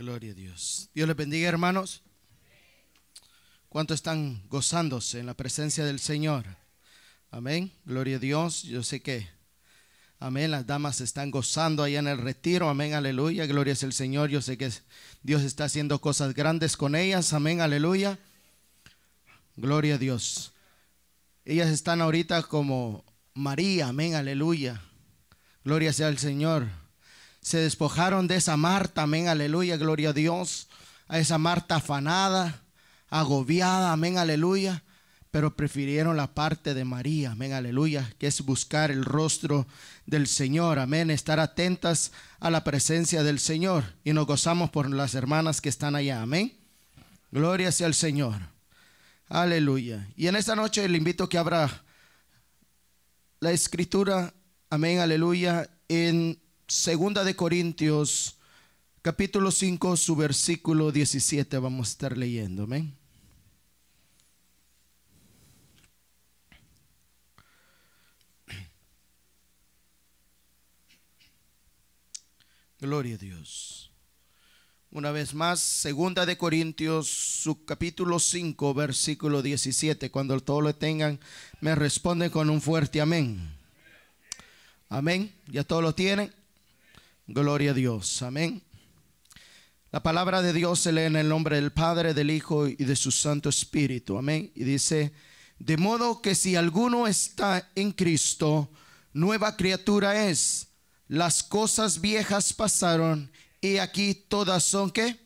Gloria a Dios. Dios les bendiga, hermanos. ¿Cuántos están gozándose en la presencia del Señor? Amén. Gloria a Dios. Yo sé que, amén, las damas están gozando allá en el retiro. Amén, aleluya. Gloria es el Señor. Yo sé que Dios está haciendo cosas grandes con ellas. Amén, aleluya. Gloria a Dios. Ellas están ahorita como María. Amén, aleluya. Gloria sea al Señor se despojaron de esa Marta, amén, aleluya, gloria a Dios, a esa Marta afanada, agobiada, amén, aleluya, pero prefirieron la parte de María, amén, aleluya, que es buscar el rostro del Señor, amén, estar atentas a la presencia del Señor y nos gozamos por las hermanas que están allá, amén. Gloria sea al Señor. Aleluya. Y en esta noche le invito a que abra la escritura, amén, aleluya, en Segunda de Corintios, capítulo 5, su versículo 17, vamos a estar leyendo. Amén. Gloria a Dios. Una vez más, segunda de Corintios, su capítulo 5, versículo 17. Cuando todo lo tengan, me responden con un fuerte amén. Amén. ¿Ya todo lo tienen? Gloria a Dios. Amén. La palabra de Dios se lee en el nombre del Padre, del Hijo y de su Santo Espíritu. Amén. Y dice, de modo que si alguno está en Cristo, nueva criatura es. Las cosas viejas pasaron y aquí todas son que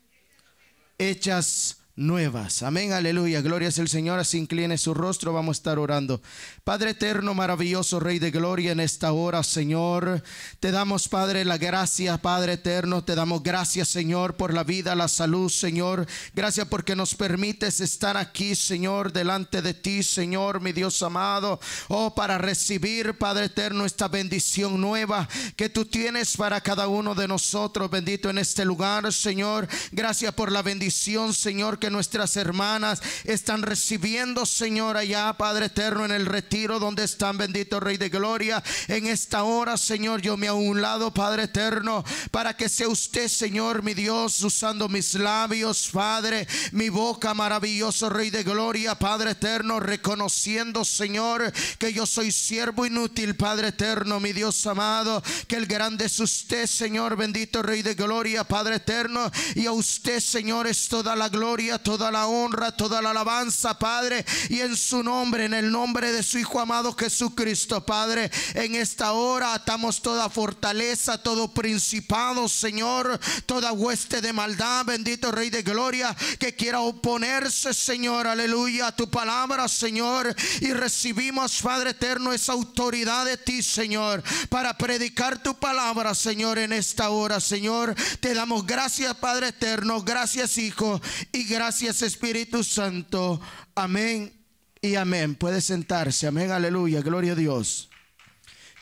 hechas nuevas. Amén, aleluya. Gloria es el Señor. Así incline su rostro. Vamos a estar orando. Padre eterno, maravilloso Rey de Gloria, en esta hora, Señor, te damos, Padre, la gracia, Padre eterno. Te damos gracias, Señor, por la vida, la salud, Señor. Gracias porque nos permites estar aquí, Señor, delante de ti, Señor, mi Dios amado. Oh, para recibir, Padre eterno, esta bendición nueva que tú tienes para cada uno de nosotros. Bendito en este lugar, Señor. Gracias por la bendición, Señor que nuestras hermanas están recibiendo, Señor, allá, Padre eterno, en el retiro donde están, bendito Rey de Gloria. En esta hora, Señor, yo me a un lado, Padre eterno, para que sea usted, Señor, mi Dios, usando mis labios, Padre, mi boca, maravilloso Rey de Gloria, Padre eterno, reconociendo, Señor, que yo soy siervo inútil, Padre eterno, mi Dios amado, que el grande es usted, Señor, bendito Rey de Gloria, Padre eterno, y a usted, Señor, es toda la gloria toda la honra, toda la alabanza, Padre. Y en su nombre, en el nombre de su Hijo amado Jesucristo, Padre, en esta hora atamos toda fortaleza, todo principado, Señor, toda hueste de maldad, bendito Rey de Gloria, que quiera oponerse, Señor, aleluya, a tu palabra, Señor. Y recibimos, Padre eterno, esa autoridad de ti, Señor, para predicar tu palabra, Señor, en esta hora, Señor. Te damos gracias, Padre eterno, gracias, Hijo, y gracias Gracias Espíritu Santo. Amén y amén. Puede sentarse. Amén, aleluya. Gloria a Dios.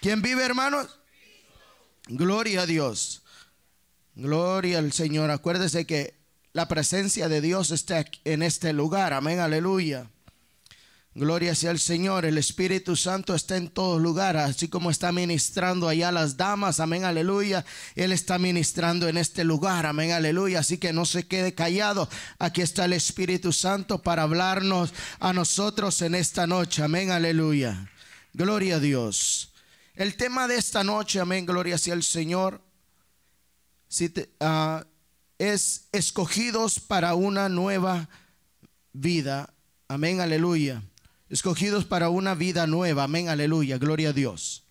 ¿Quién vive, hermanos? Gloria a Dios. Gloria al Señor. Acuérdese que la presencia de Dios está en este lugar. Amén, aleluya. Gloria sea al Señor. El Espíritu Santo está en todo lugar, así como está ministrando allá las damas. Amén, aleluya. Él está ministrando en este lugar. Amén, aleluya. Así que no se quede callado. Aquí está el Espíritu Santo para hablarnos a nosotros en esta noche. Amén, aleluya. Gloria a Dios. El tema de esta noche, amén, gloria sea al Señor, ah, es escogidos para una nueva vida. Amén, aleluya escogidos para una vida nueva. Amén, aleluya, gloria a Dios.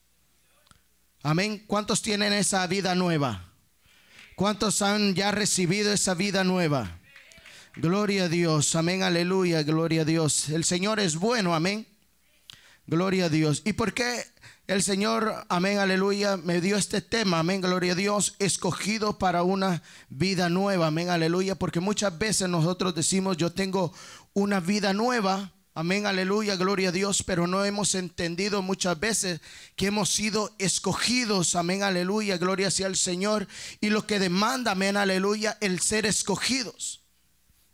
Amén. ¿Cuántos tienen esa vida nueva? ¿Cuántos han ya recibido esa vida nueva? Gloria a Dios, amén, aleluya, gloria a Dios. El Señor es bueno, amén. Gloria a Dios. ¿Y por qué el Señor, amén, aleluya, me dio este tema, amén, gloria a Dios, escogido para una vida nueva, amén, aleluya? Porque muchas veces nosotros decimos, yo tengo una vida nueva, Amén, aleluya, gloria a Dios, pero no hemos entendido muchas veces que hemos sido escogidos, amén, aleluya, gloria sea el Señor, y lo que demanda, amén, aleluya, el ser escogidos.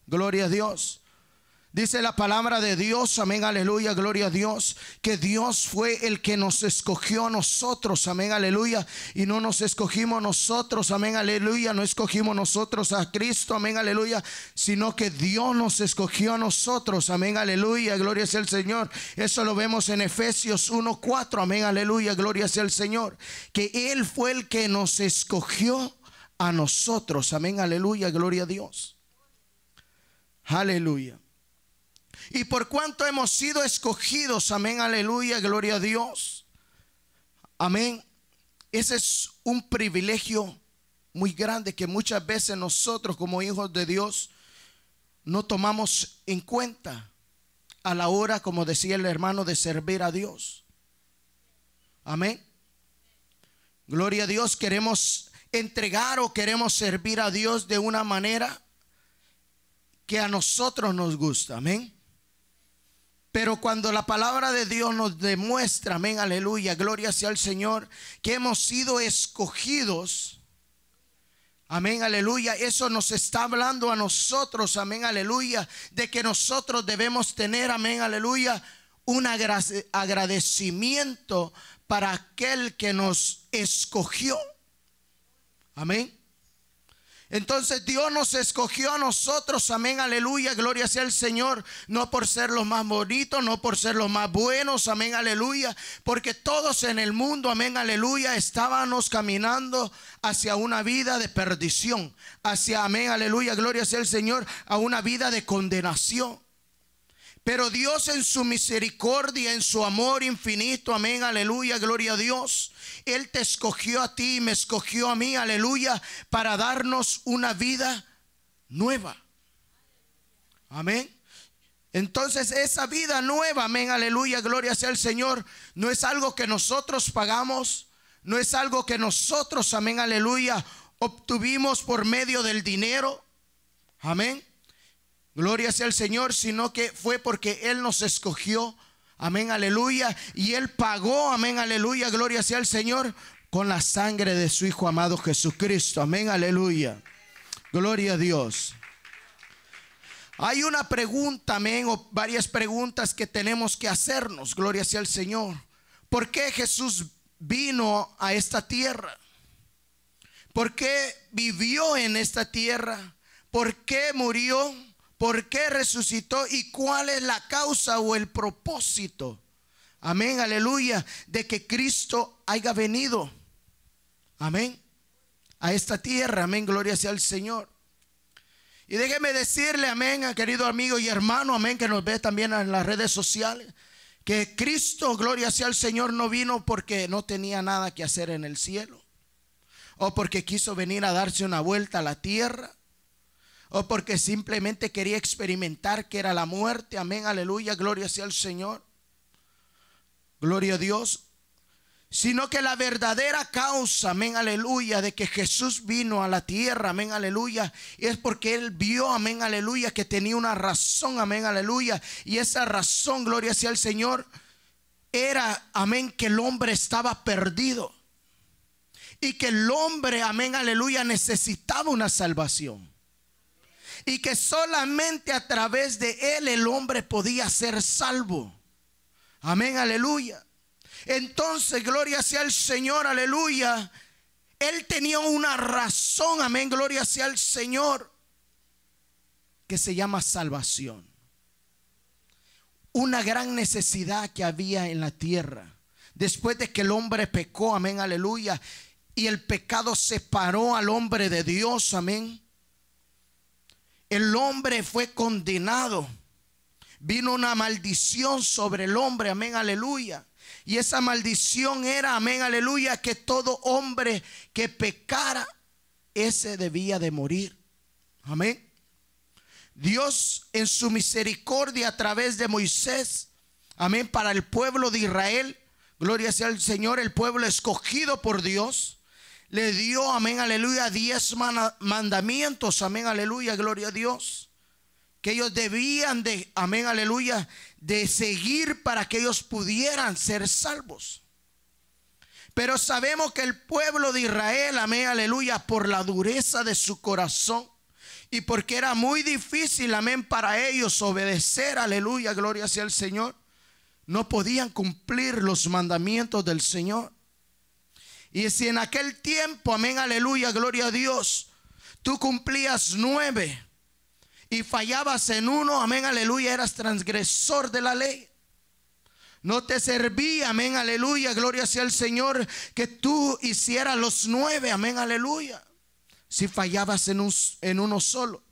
Gloria a Dios. Dice la palabra de Dios, amén, aleluya, gloria a Dios, que Dios fue el que nos escogió a nosotros, amén, aleluya, y no nos escogimos nosotros, amén, aleluya, no escogimos nosotros a Cristo, amén, aleluya, sino que Dios nos escogió a nosotros, amén, aleluya, gloria sea el Señor. Eso lo vemos en Efesios 1:4, amén, aleluya, gloria sea el Señor, que Él fue el que nos escogió a nosotros, amén, aleluya, gloria a Dios. Aleluya. Y por cuanto hemos sido escogidos, amén, aleluya, gloria a Dios. Amén. Ese es un privilegio muy grande que muchas veces nosotros como hijos de Dios no tomamos en cuenta a la hora, como decía el hermano, de servir a Dios. Amén. Gloria a Dios, queremos entregar o queremos servir a Dios de una manera que a nosotros nos gusta. Amén. Pero cuando la palabra de Dios nos demuestra, amén, aleluya, gloria sea al Señor, que hemos sido escogidos, amén, aleluya, eso nos está hablando a nosotros, amén, aleluya, de que nosotros debemos tener, amén, aleluya, un agradecimiento para aquel que nos escogió. Amén. Entonces Dios nos escogió a nosotros, amén, aleluya, gloria sea el Señor, no por ser los más bonitos, no por ser los más buenos, amén, aleluya, porque todos en el mundo, amén, aleluya, estábamos caminando hacia una vida de perdición, hacia, amén, aleluya, gloria sea el Señor, a una vida de condenación. Pero Dios en su misericordia, en su amor infinito, amén, aleluya, gloria a Dios. Él te escogió a ti, me escogió a mí, aleluya, para darnos una vida nueva. Amén. Entonces esa vida nueva, amén, aleluya, gloria sea el Señor, no es algo que nosotros pagamos, no es algo que nosotros, amén, aleluya, obtuvimos por medio del dinero. Amén. Gloria sea el Señor, sino que fue porque Él nos escogió. Amén, aleluya. Y Él pagó, amén, aleluya. Gloria sea el Señor con la sangre de su Hijo amado Jesucristo. Amén, aleluya. Gloria a Dios. Hay una pregunta, amén, o varias preguntas que tenemos que hacernos. Gloria sea el Señor. ¿Por qué Jesús vino a esta tierra? ¿Por qué vivió en esta tierra? ¿Por qué murió? ¿Por qué resucitó y cuál es la causa o el propósito? Amén, aleluya, de que Cristo haya venido. Amén. A esta tierra, amén, gloria sea al Señor. Y déjeme decirle, amén, querido amigo y hermano, amén, que nos ve también en las redes sociales, que Cristo, gloria sea al Señor, no vino porque no tenía nada que hacer en el cielo, o porque quiso venir a darse una vuelta a la tierra, o porque simplemente quería experimentar que era la muerte. Amén, aleluya, gloria sea al Señor. Gloria a Dios. Sino que la verdadera causa, amén, aleluya, de que Jesús vino a la tierra, amén, aleluya, es porque Él vio, amén, aleluya, que tenía una razón, amén, aleluya. Y esa razón, gloria sea al Señor, era, amén, que el hombre estaba perdido. Y que el hombre, amén, aleluya, necesitaba una salvación y que solamente a través de él el hombre podía ser salvo. Amén, aleluya. Entonces, gloria sea el Señor, aleluya. Él tenía una razón, amén, gloria sea el Señor, que se llama salvación. Una gran necesidad que había en la tierra. Después de que el hombre pecó, amén, aleluya, y el pecado separó al hombre de Dios, amén el hombre fue condenado. Vino una maldición sobre el hombre, amén, aleluya. Y esa maldición era, amén, aleluya, que todo hombre que pecara, ese debía de morir. Amén. Dios en su misericordia a través de Moisés, amén, para el pueblo de Israel, gloria sea al Señor, el pueblo escogido por Dios le dio, amén, aleluya, diez mandamientos, amén, aleluya, gloria a Dios. Que ellos debían de, amén, aleluya, de seguir para que ellos pudieran ser salvos. Pero sabemos que el pueblo de Israel, amén, aleluya, por la dureza de su corazón Y porque era muy difícil, amén, para ellos obedecer, aleluya, gloria sea el Señor. No podían cumplir los mandamientos del Señor. Y si en aquel tiempo, amén, aleluya, gloria a Dios, tú cumplías nueve y fallabas en uno, amén, aleluya, eras transgresor de la ley. No te servía, amén, aleluya, gloria sea el Señor, que tú hicieras los nueve, amén, aleluya si fallabas en, un, en uno solo.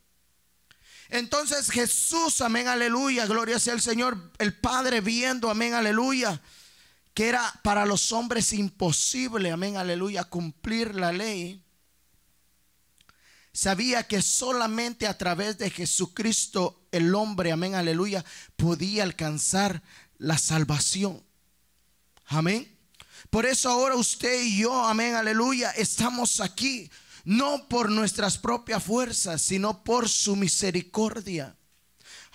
Entonces Jesús, amén, aleluya, gloria sea el Señor, el Padre viendo, amén, aleluya, que era para los hombres imposible, amén, aleluya, cumplir la ley. Sabía que solamente a través de Jesucristo el hombre, amén, aleluya, podía alcanzar la salvación. Amén. Por eso ahora usted y yo, amén, aleluya, estamos aquí no por nuestras propias fuerzas, sino por su misericordia.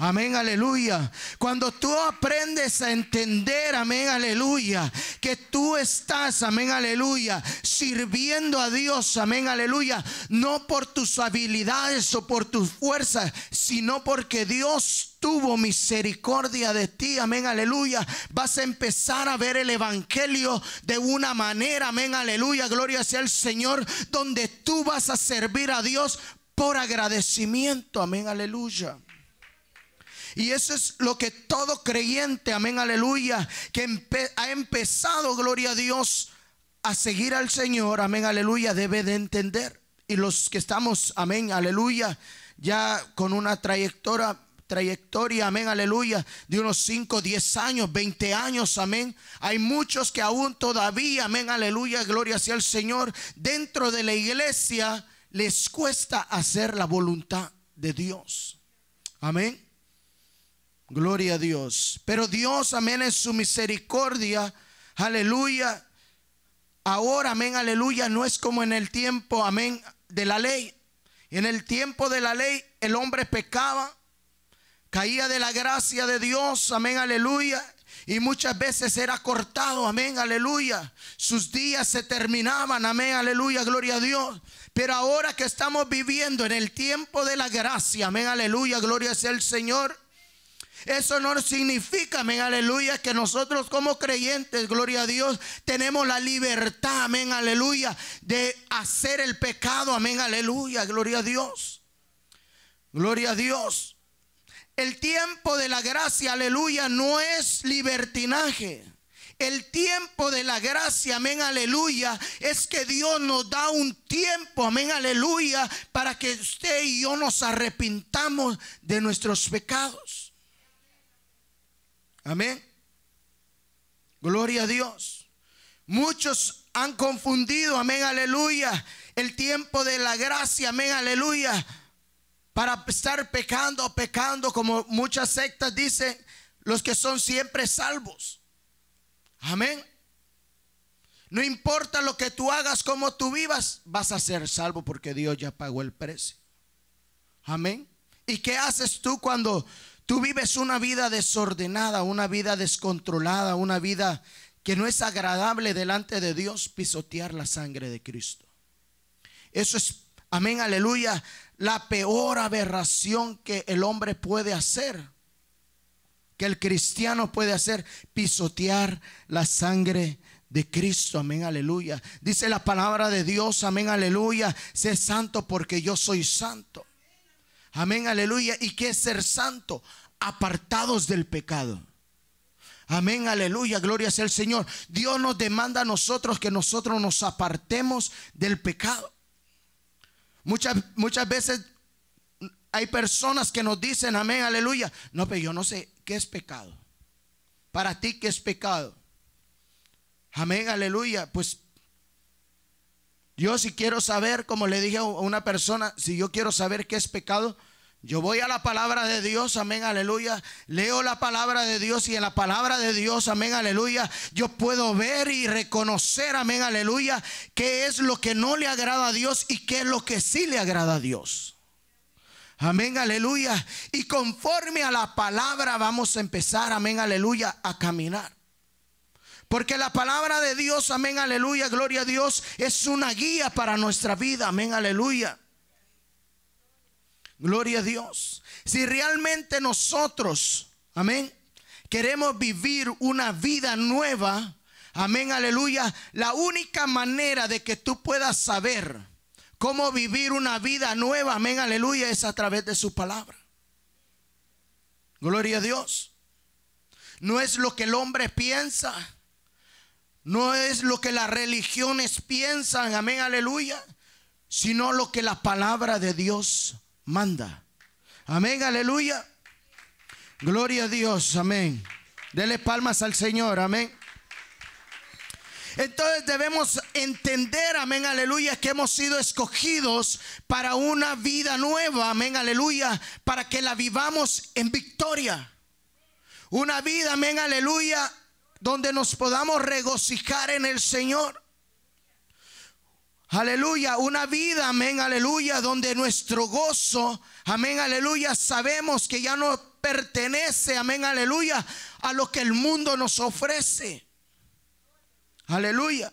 Amén, aleluya. Cuando tú aprendes a entender, amén, aleluya, que tú estás, amén, aleluya, sirviendo a Dios, amén, aleluya, no por tus habilidades o por tus fuerzas, sino porque Dios tuvo misericordia de ti, amén, aleluya. Vas a empezar a ver el Evangelio de una manera, amén, aleluya, gloria sea el Señor, donde tú vas a servir a Dios por agradecimiento, amén, aleluya. Y eso es lo que todo creyente, amén, aleluya, que ha empezado, gloria a Dios, a seguir al Señor, amén, aleluya, debe de entender. Y los que estamos, amén, aleluya, ya con una trayectoria, trayectoria, amén, aleluya, de unos 5, 10 años, 20 años, amén. Hay muchos que aún todavía, amén, aleluya, gloria sea el Señor, dentro de la iglesia les cuesta hacer la voluntad de Dios. Amén. Gloria a Dios. Pero Dios, amén, en su misericordia, aleluya. Ahora, amén, aleluya, no es como en el tiempo, amén, de la ley. En el tiempo de la ley el hombre pecaba, caía de la gracia de Dios, amén, aleluya. Y muchas veces era cortado, amén, aleluya. Sus días se terminaban, amén, aleluya, gloria a Dios. Pero ahora que estamos viviendo en el tiempo de la gracia, amén, aleluya, gloria sea el Señor. Eso no significa, amén, aleluya, que nosotros como creyentes, gloria a Dios, tenemos la libertad, amén, aleluya, de hacer el pecado, amén, aleluya, gloria a Dios. Gloria a Dios. El tiempo de la gracia, aleluya, no es libertinaje. El tiempo de la gracia, amén, aleluya, es que Dios nos da un tiempo, amén, aleluya, para que usted y yo nos arrepintamos de nuestros pecados. Amén. Gloria a Dios. Muchos han confundido, amén, aleluya, el tiempo de la gracia, amén, aleluya, para estar pecando, pecando, como muchas sectas dicen, los que son siempre salvos. Amén. No importa lo que tú hagas, como tú vivas, vas a ser salvo porque Dios ya pagó el precio. Amén. ¿Y qué haces tú cuando Tú vives una vida desordenada, una vida descontrolada, una vida que no es agradable delante de Dios, pisotear la sangre de Cristo. Eso es, amén, aleluya, la peor aberración que el hombre puede hacer, que el cristiano puede hacer, pisotear la sangre de Cristo, amén, aleluya. Dice la palabra de Dios, amén, aleluya, sé santo porque yo soy santo. Amén, aleluya. ¿Y qué es ser santo? Apartados del pecado. Amén, aleluya, gloria sea el Señor. Dios nos demanda a nosotros que nosotros nos apartemos del pecado. Muchas, muchas veces hay personas que nos dicen, amén, aleluya. No, pero yo no sé qué es pecado. Para ti, ¿qué es pecado? Amén, aleluya. Pues yo si quiero saber, como le dije a una persona, si yo quiero saber qué es pecado, yo voy a la palabra de Dios, amén, aleluya. Leo la palabra de Dios y en la palabra de Dios, amén, aleluya, yo puedo ver y reconocer, amén, aleluya, qué es lo que no le agrada a Dios y qué es lo que sí le agrada a Dios. Amén, aleluya. Y conforme a la palabra vamos a empezar, amén, aleluya, a caminar. Porque la palabra de Dios, amén, aleluya, gloria a Dios, es una guía para nuestra vida, amén, aleluya. Gloria a Dios. Si realmente nosotros, amén, queremos vivir una vida nueva, amén, aleluya, la única manera de que tú puedas saber cómo vivir una vida nueva, amén, aleluya, es a través de su palabra. Gloria a Dios. No es lo que el hombre piensa. No es lo que las religiones piensan, amén, aleluya, sino lo que la palabra de Dios manda. Amén, aleluya. Gloria a Dios, amén. Dele palmas al Señor, amén. Entonces debemos entender, amén, aleluya, que hemos sido escogidos para una vida nueva, amén, aleluya, para que la vivamos en victoria. Una vida, amén, aleluya, donde nos podamos regocijar en el Señor. Aleluya, una vida, amén, aleluya, donde nuestro gozo, amén, aleluya, sabemos que ya no pertenece, amén, aleluya, a lo que el mundo nos ofrece. Aleluya.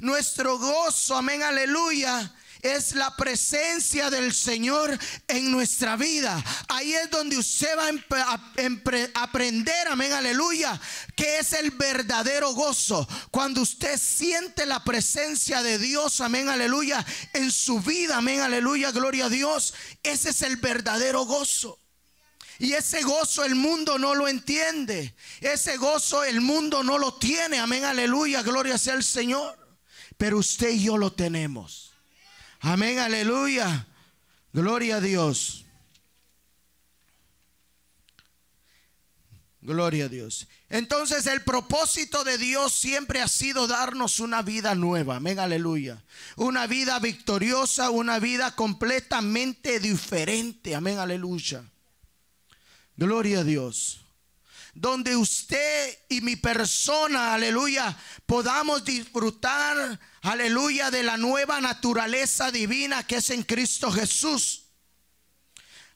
Nuestro gozo, amén, aleluya, es la presencia del Señor en nuestra vida. Ahí es donde usted va a aprender, amén, aleluya, que es el verdadero gozo. Cuando usted siente la presencia de Dios, amén, aleluya, en su vida, amén, aleluya, gloria a Dios, ese es el verdadero gozo. Y ese gozo el mundo no lo entiende. Ese gozo el mundo no lo tiene. Amén, aleluya, gloria sea el Señor. Pero usted y yo lo tenemos. Amén, aleluya. Gloria a Dios. Gloria a Dios. Entonces el propósito de Dios siempre ha sido darnos una vida nueva. Amén, aleluya. Una vida victoriosa, una vida completamente diferente. Amén, aleluya. Gloria a Dios. Donde usted y mi persona, aleluya, podamos disfrutar, aleluya, de la nueva naturaleza divina que es en Cristo Jesús.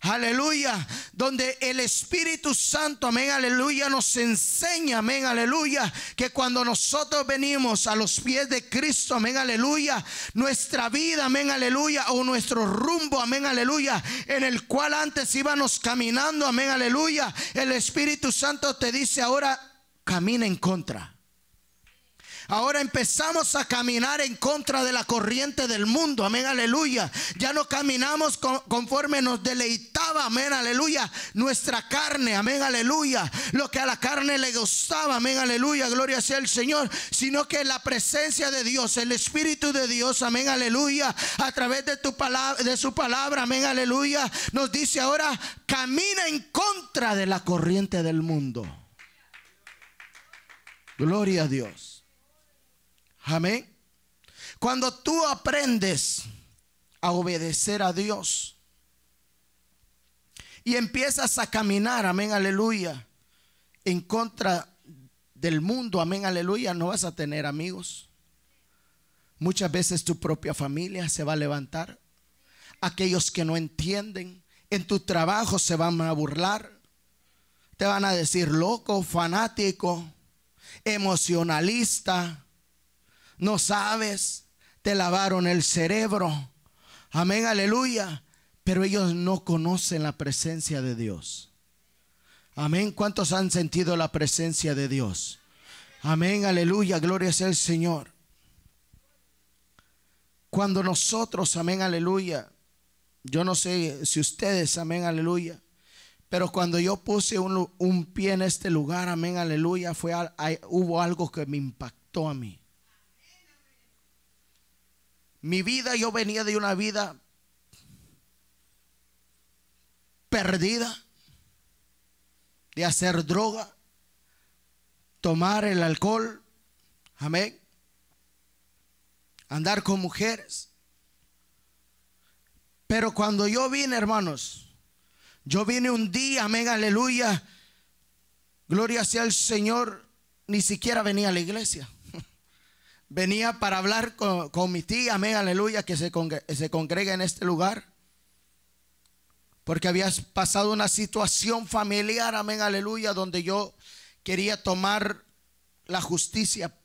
Aleluya. Donde el Espíritu Santo, amén, aleluya, nos enseña, amén, aleluya, que cuando nosotros venimos a los pies de Cristo, amén, aleluya, nuestra vida, amén, aleluya, o nuestro rumbo, amén, aleluya, en el cual antes íbamos caminando, amén, aleluya, el Espíritu Santo te dice ahora, camina en contra. Ahora empezamos a caminar en contra de la corriente del mundo. Amén, aleluya. Ya no caminamos conforme nos deleitaba. Amén, aleluya. Nuestra carne. Amén, aleluya. Lo que a la carne le gustaba. Amén, aleluya. Gloria sea el Señor. Sino que la presencia de Dios, el Espíritu de Dios. Amén, aleluya. A través de tu palabra, de su palabra. Amén, aleluya. Nos dice ahora, camina en contra de la corriente del mundo. Gloria a Dios. Amén. Cuando tú aprendes a obedecer a Dios y empiezas a caminar, amén, aleluya, en contra del mundo, amén, aleluya, no vas a tener amigos. Muchas veces tu propia familia se va a levantar. Aquellos que no entienden, en tu trabajo se van a burlar. Te van a decir loco, fanático, emocionalista no sabes, te lavaron el cerebro. Amén, aleluya. Pero ellos no conocen la presencia de Dios. Amén. ¿Cuántos han sentido la presencia de Dios? Amén, aleluya. Gloria sea el Señor. Cuando nosotros, amén, aleluya. Yo no sé si ustedes, amén, aleluya. Pero cuando yo puse un, pie en este lugar, amén, aleluya, fue, hubo algo que me impactó a mí. Mi vida, yo venía de una vida perdida, de hacer droga, tomar el alcohol, amén, andar con mujeres. Pero cuando yo vine, hermanos, yo vine un día, amén, aleluya, gloria sea el Señor, ni siquiera venía a la iglesia venía para hablar con, mi tía, amén, aleluya, que se, se congrega en este lugar. Porque había pasado una situación familiar, amén, aleluya, donde yo quería tomar la justicia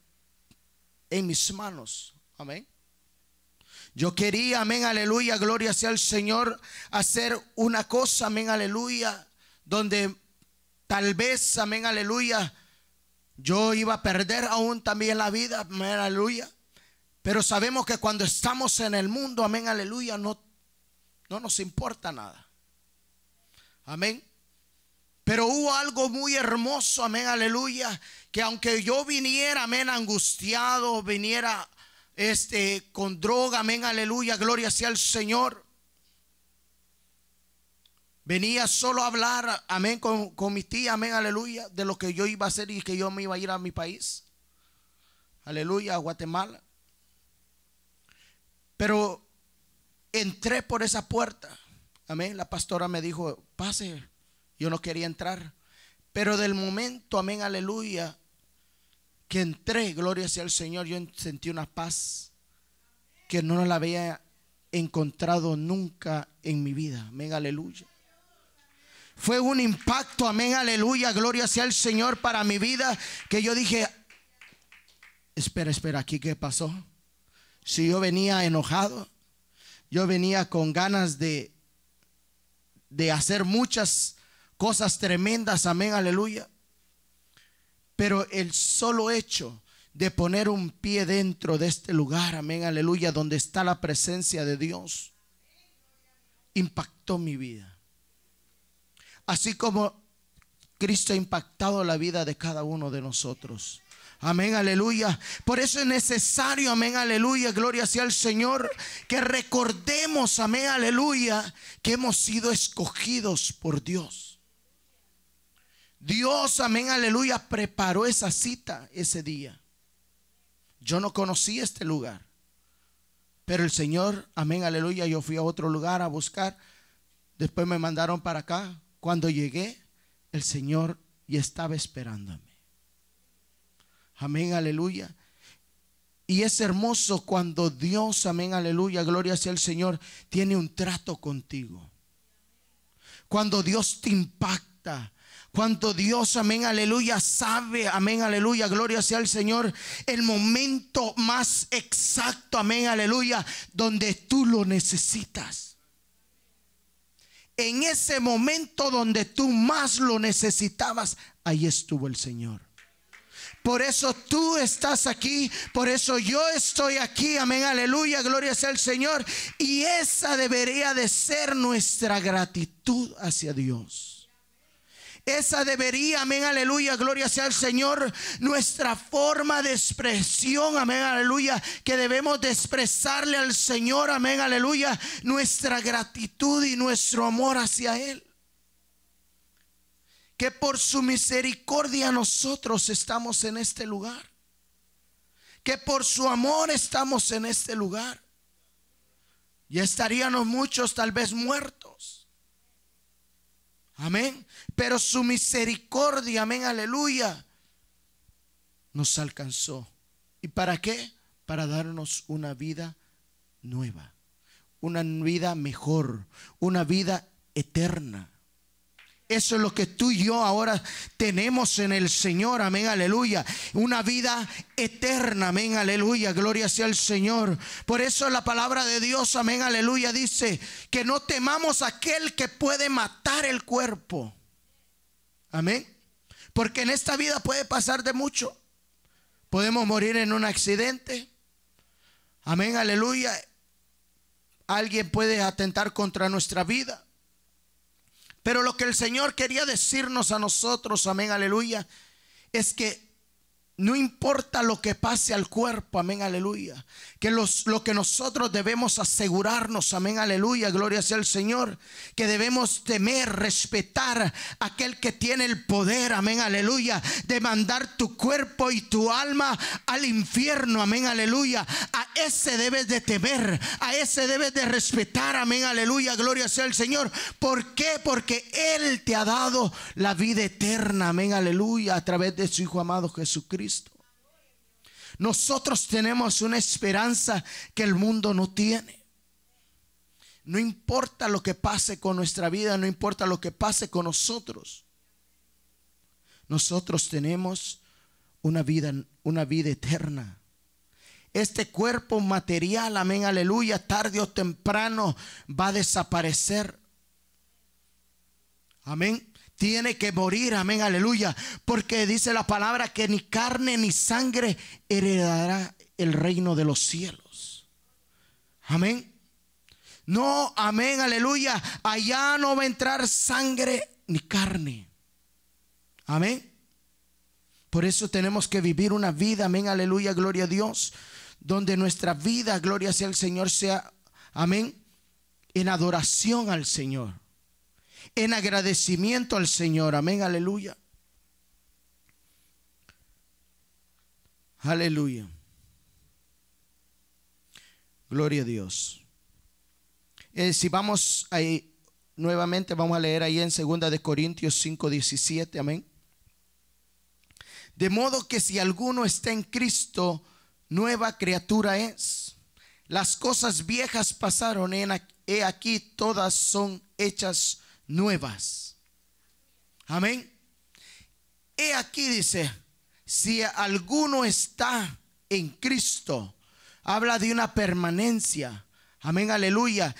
en mis manos. Amén. Yo quería, amén, aleluya, gloria sea el Señor, hacer una cosa, amén, aleluya, donde tal vez, amén, aleluya, yo iba a perder aún también la vida, amén, aleluya. Pero sabemos que cuando estamos en el mundo, amén, aleluya, no, no nos importa nada. Amén. Pero hubo algo muy hermoso, amén, aleluya, que aunque yo viniera, amén, angustiado, viniera este con droga, amén, aleluya, gloria sea el Señor. Venía solo a hablar, amén, con, con mi tía, amén, aleluya, de lo que yo iba a hacer y que yo me iba a ir a mi país. Aleluya, a Guatemala. Pero entré por esa puerta. Amén. La pastora me dijo, pase. Yo no quería entrar. Pero del momento, amén, aleluya, que entré, gloria sea el Señor, yo sentí una paz que no la había encontrado nunca en mi vida. Amén, aleluya. Fue un impacto, amén, aleluya, gloria sea el Señor para mi vida, que yo dije, espera, espera, aquí qué pasó. Si yo venía enojado, yo venía con ganas de, de hacer muchas cosas tremendas, amén, aleluya. Pero el solo hecho de poner un pie dentro de este lugar, amén, aleluya, donde está la presencia de Dios, impactó mi vida. Así como Cristo ha impactado la vida de cada uno de nosotros. Amén, aleluya. Por eso es necesario, amén, aleluya, gloria sea el Señor, que recordemos, amén, aleluya, que hemos sido escogidos por Dios. Dios, amén, aleluya, preparó esa cita ese día. Yo no conocí este lugar, pero el Señor, amén, aleluya, yo fui a otro lugar a buscar. Después me mandaron para acá. Cuando llegué, el Señor ya estaba esperándome. Amén, aleluya. Y es hermoso cuando Dios, amén, aleluya, gloria sea el Señor, tiene un trato contigo. Cuando Dios te impacta. Cuando Dios, amén, aleluya, sabe, amén, aleluya, gloria sea el Señor, el momento más exacto, amén, aleluya, donde tú lo necesitas. En ese momento donde tú más lo necesitabas, ahí estuvo el Señor. Por eso tú estás aquí, por eso yo estoy aquí, amén, aleluya, gloria sea el Señor. Y esa debería de ser nuestra gratitud hacia Dios. Esa debería, amén, aleluya, gloria sea el Señor, nuestra forma de expresión, amén, aleluya, que debemos de expresarle al Señor, amén, aleluya, nuestra gratitud y nuestro amor hacia Él que por su misericordia nosotros estamos en este lugar. Que por su amor estamos en este lugar. Y estaríamos muchos tal vez muertos. Amén. Pero su misericordia, amén, aleluya, nos alcanzó. ¿Y para qué? Para darnos una vida nueva, una vida mejor, una vida eterna. Eso es lo que tú y yo ahora tenemos en el Señor, amén, aleluya. Una vida eterna, amén, aleluya. Gloria sea el Señor. Por eso la palabra de Dios, amén, aleluya, dice que no temamos a aquel que puede matar el cuerpo. Amén. Porque en esta vida puede pasar de mucho. Podemos morir en un accidente. Amén, aleluya. Alguien puede atentar contra nuestra vida. Pero lo que el Señor quería decirnos a nosotros, amén, aleluya, es que no importa lo que pase al cuerpo, amén, aleluya. Que los, lo que nosotros debemos asegurarnos, amén, aleluya, gloria sea el Señor. Que debemos temer, respetar a aquel que tiene el poder, amén, aleluya. De mandar tu cuerpo y tu alma al infierno, amén, aleluya. A ese debes de temer, a ese debes de respetar, amén, aleluya, gloria sea el Señor. ¿Por qué? Porque Él te ha dado la vida eterna, amén, aleluya, a través de su Hijo amado Jesucristo. Nosotros tenemos una esperanza que el mundo no tiene. No importa lo que pase con nuestra vida, no importa lo que pase con nosotros. Nosotros tenemos una vida, una vida eterna. Este cuerpo material, amén, aleluya, tarde o temprano va a desaparecer. Amén. Tiene que morir, amén, aleluya. Porque dice la palabra que ni carne ni sangre heredará el reino de los cielos. Amén. No, amén, aleluya. Allá no va a entrar sangre ni carne. Amén. Por eso tenemos que vivir una vida, amén, aleluya, gloria a Dios, donde nuestra vida, gloria sea el Señor, sea, amén, en adoración al Señor, en agradecimiento al Señor, amén, aleluya. Aleluya. Gloria a Dios. Eh, si vamos ahí nuevamente, vamos a leer ahí en 2 de Corintios 5, 17, amén. De modo que si alguno está en Cristo, nueva criatura es. Las cosas viejas pasaron, he aquí todas son hechas nuevas. Amén. He aquí dice, si alguno está en Cristo, habla de una permanencia. Amén, aleluya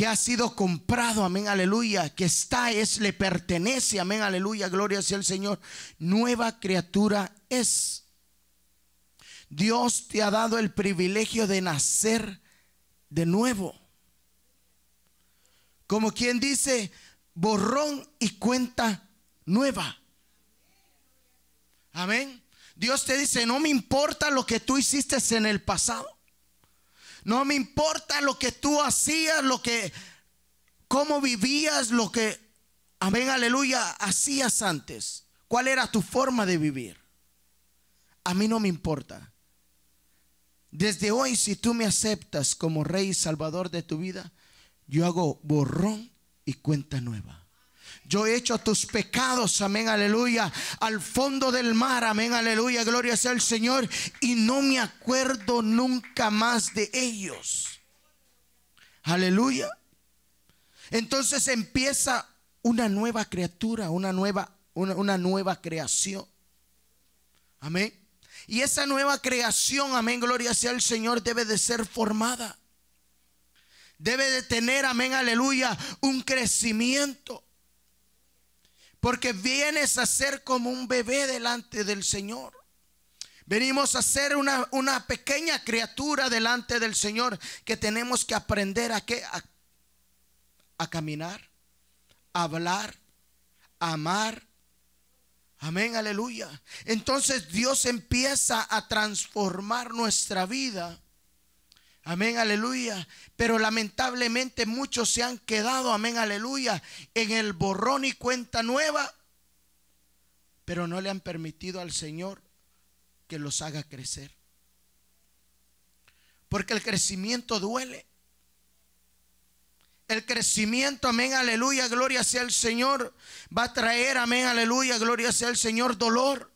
que ha sido comprado, amén, aleluya, que está, es, le pertenece, amén, aleluya, gloria sea el Señor. Nueva criatura es. Dios te ha dado el privilegio de nacer de nuevo. Como quien dice, borrón y cuenta nueva. Amén. Dios te dice, no me importa lo que tú hiciste en el pasado. No me importa lo que tú hacías, lo que, cómo vivías, lo que, amén, aleluya, hacías antes. ¿Cuál era tu forma de vivir? A mí no me importa. Desde hoy, si tú me aceptas como rey y salvador de tu vida, yo hago borrón y cuenta nueva. Yo he hecho tus pecados, amén, aleluya, al fondo del mar, amén, aleluya, gloria sea el Señor, y no me acuerdo nunca más de ellos. Aleluya. Entonces empieza una nueva criatura, una nueva, una, una nueva creación. Amén. Y esa nueva creación, amén, gloria sea el Señor, debe de ser formada. Debe de tener, amén, aleluya, un crecimiento. Porque vienes a ser como un bebé delante del Señor. Venimos a ser una, una pequeña criatura delante del Señor que tenemos que aprender a, qué, a, a caminar, a hablar, a amar. Amén, aleluya. Entonces Dios empieza a transformar nuestra vida Amén, aleluya. Pero lamentablemente muchos se han quedado, amén, aleluya, en el borrón y cuenta nueva. Pero no le han permitido al Señor que los haga crecer. Porque el crecimiento duele. El crecimiento, amén, aleluya, gloria sea el Señor, va a traer, amén, aleluya, gloria sea el Señor, dolor.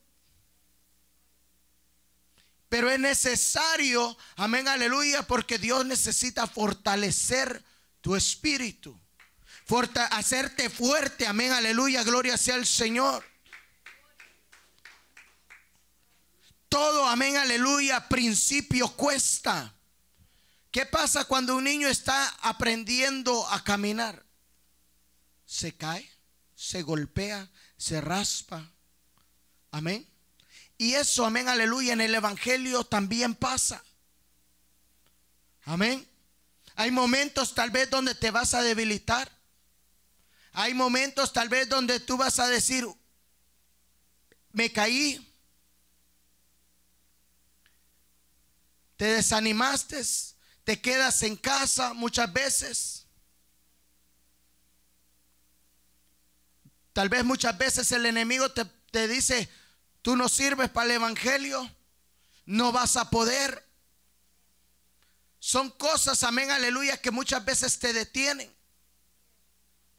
Pero es necesario, amén, aleluya, porque Dios necesita fortalecer tu espíritu. hacerte fuerte, amén, aleluya, gloria sea el Señor. Todo, amén, aleluya, principio cuesta. ¿Qué pasa cuando un niño está aprendiendo a caminar? Se cae, se golpea, se raspa. Amén. Y eso, amén, aleluya, en el Evangelio también pasa. Amén. Hay momentos tal vez donde te vas a debilitar. Hay momentos tal vez donde tú vas a decir, me caí. Te desanimaste, te quedas en casa muchas veces. Tal vez muchas veces el enemigo te, te dice, Tú no sirves para el Evangelio. No vas a poder. Son cosas, amén, aleluya, que muchas veces te detienen.